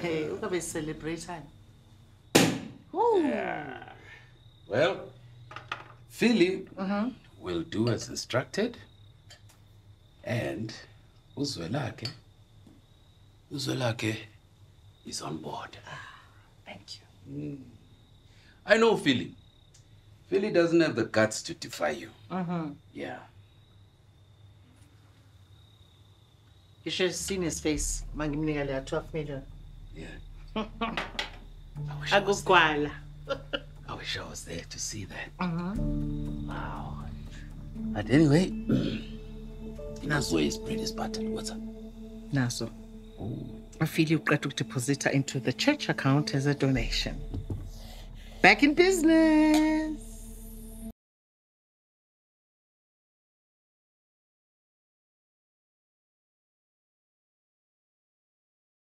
Hey, ukabe celebrate Yeah. Well, Philly will do as instructed. And Uzwelake, Uzwelake is on board. Ah, Thank you. I know Philly. Philly doesn't have the guts to defy you. Mm-hmm. Yeah. You should have seen his face. Mangimnika leya 12 million. Yeah. I wish I was there. I wish I was there to see that. Mhm. Wow. But anyway, Nazwe is bread is buttered. What's up? Naso. I feel you got to deposit her into the church account as a donation. Back in business.